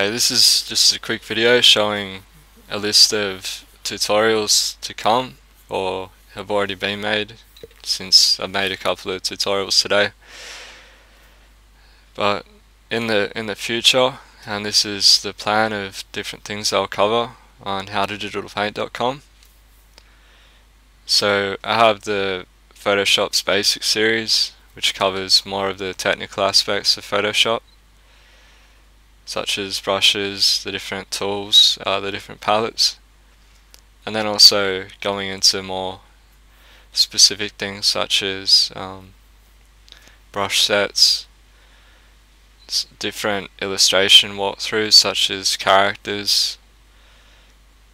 Okay, this is just a quick video showing a list of tutorials to come or have already been made since I've made a couple of tutorials today. But in the in the future, and this is the plan of different things I'll cover on howtodigitalpaint.com. So I have the Photoshop's basic series which covers more of the technical aspects of Photoshop such as brushes, the different tools, uh, the different palettes, and then also going into more specific things such as um, brush sets, different illustration walkthroughs such as characters,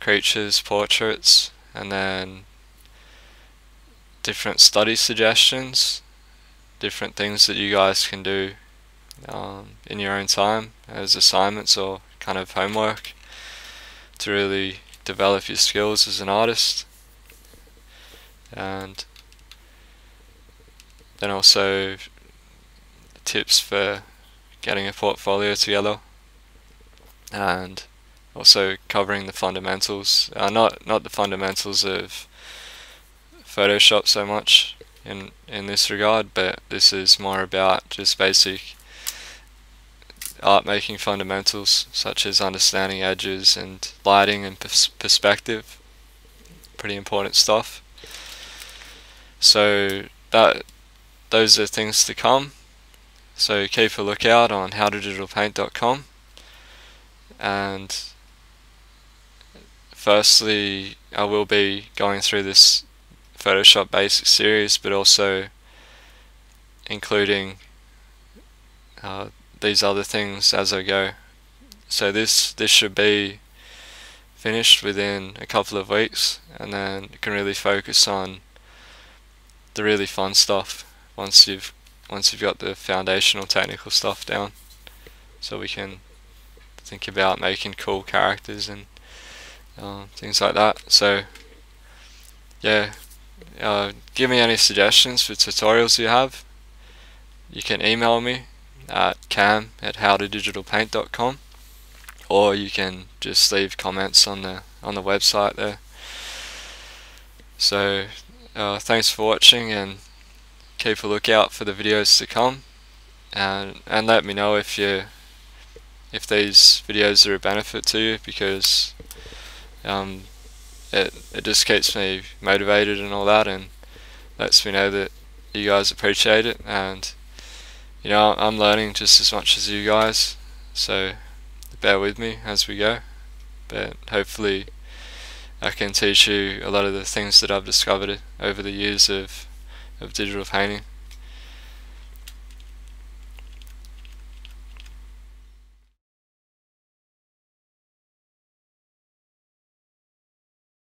creatures, portraits, and then different study suggestions, different things that you guys can do um, in your own time as assignments or kind of homework to really develop your skills as an artist. And then also tips for getting a portfolio together and also covering the fundamentals uh, not not the fundamentals of Photoshop so much in in this regard but this is more about just basic art making fundamentals such as understanding edges and lighting and pers perspective. Pretty important stuff. So that those are things to come. So keep a lookout on howtodigitalpaint.com and firstly I will be going through this Photoshop basic series but also including uh, these other things as I go. So this this should be finished within a couple of weeks and then you can really focus on the really fun stuff once you've once you've got the foundational technical stuff down. So we can think about making cool characters and uh, things like that. So yeah uh, give me any suggestions for tutorials you have. You can email me at cam at howtodigitalpaint.com or you can just leave comments on the on the website there. So uh, thanks for watching and keep a lookout for the videos to come. And and let me know if you if these videos are a benefit to you because um, it, it just keeps me motivated and all that and lets me know that you guys appreciate it and you know, I'm learning just as much as you guys, so bear with me as we go. But hopefully, I can teach you a lot of the things that I've discovered over the years of of digital painting.